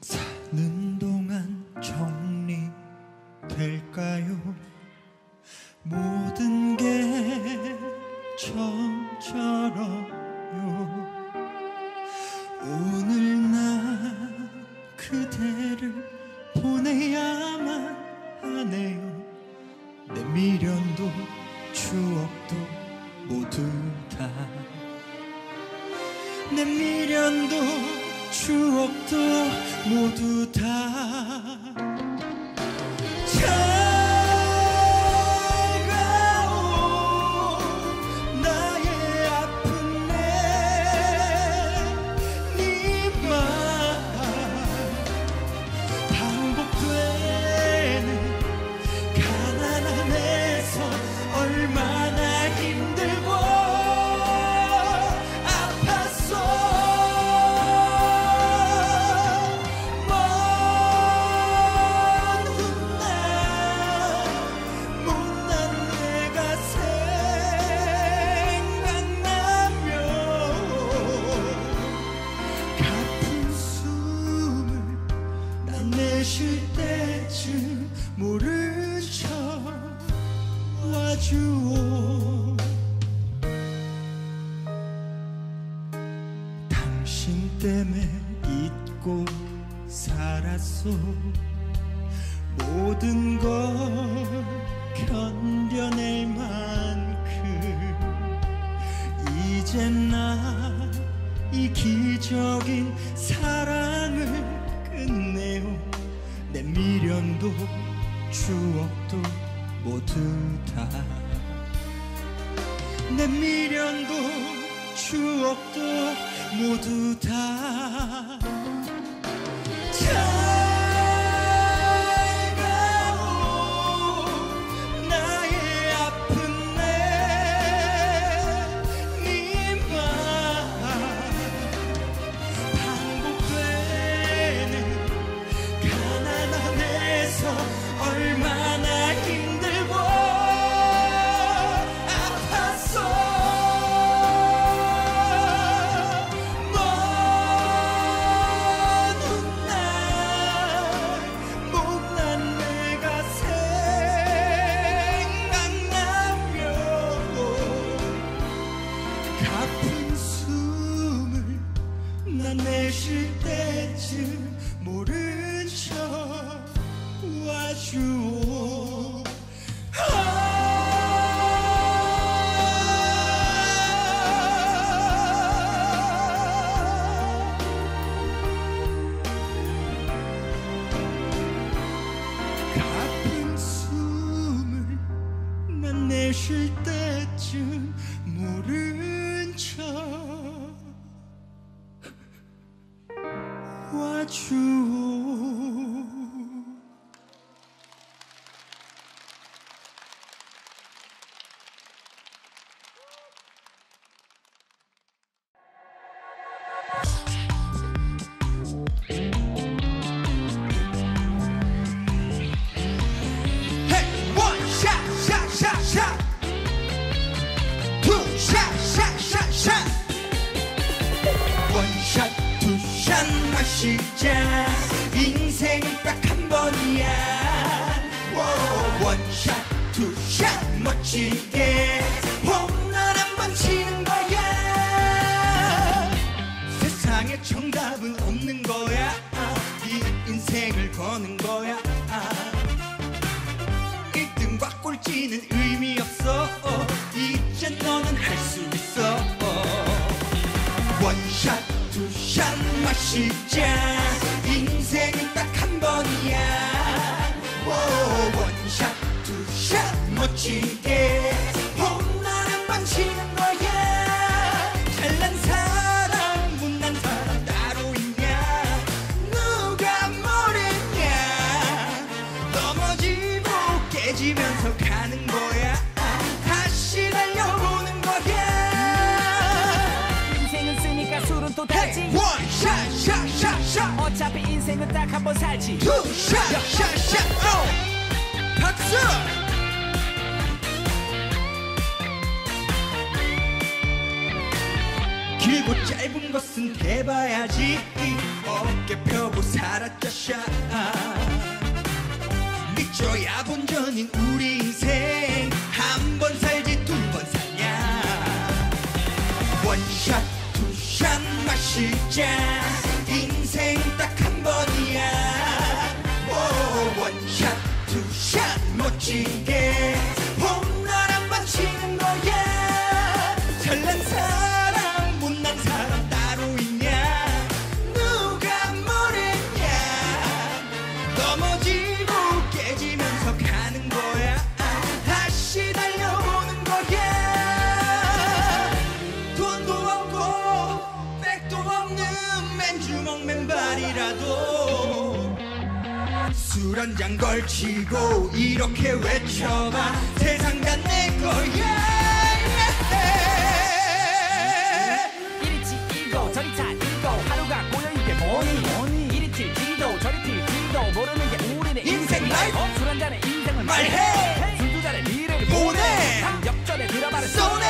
사는 동안 정리될까요? 모든 게 처음처럼요. 오늘 나 그대를 보내야만 하네요. 내 미련도 추억도 모두 다. 내 미련도 추억도 모두 다 주오. 당신 때문에 잊고 살았어 모든 걸 견뎌낼 만큼 이젠 나 이 기적인 사랑을 끝내요 내 미련도 추억도 모두 다. 내 미련도 추억도 모두 다 가쁜 숨을 난 내쉴 때쯤 모른 척 와주오. 아 가쁜 숨을 난 내쉴 때쯤 모른 척와 마시자. 인생은 딱한 번이야. Two shot 멋지게 홈런 한 번 치는 거야. 세상에 정답은 없는 거야. 이 인생을 거는 거야. 1등과 꼴찌는 의미 없어 이제 너는 할 수 있어 원샷 투샷 마시자. 인생은 딱 한 번이야. 오, 원샷 투샷 멋지게. 한방 치 샷! 어차피 인생은 딱 한 번 살지. 투샷샷샷 어. 박수! 길고 짧은 것은 대봐야지. 어깨 펴고 살았자 샷. 미쳐야 본전인 우리 인생. 한 번 살지 두 번 사냐? one shot two shot 마시자 멋지게 홈런 한번 치는 거야. 잘난 사람 못난 사람 따로 있냐? 누가 뭐랬냐? 넘어지고 깨지면서 가는 거야. 다시 달려오는 거야. 돈도 없고 백도 없는 맨주먹 맨발이라도 술 한 잔 걸치고 이렇게 외쳐봐. 세상 다 내 거야. 이리 치이고 저리 차이고 하루가 꼬여 이게 뭐니. 뭐니? 이리 튈지도 저리 튈지도. 모르는 게 우리의 인생 life. 어, 술 한 잔에 인생을 말해. 술 두 잔에 미래를 보내. 역전에 들어가는 쏘네.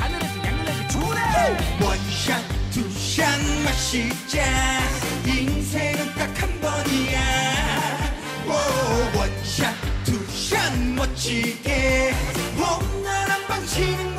하늘에서 양면에게 주네. 원샷 투샷 마시자 멋지게 봄나랑 방치는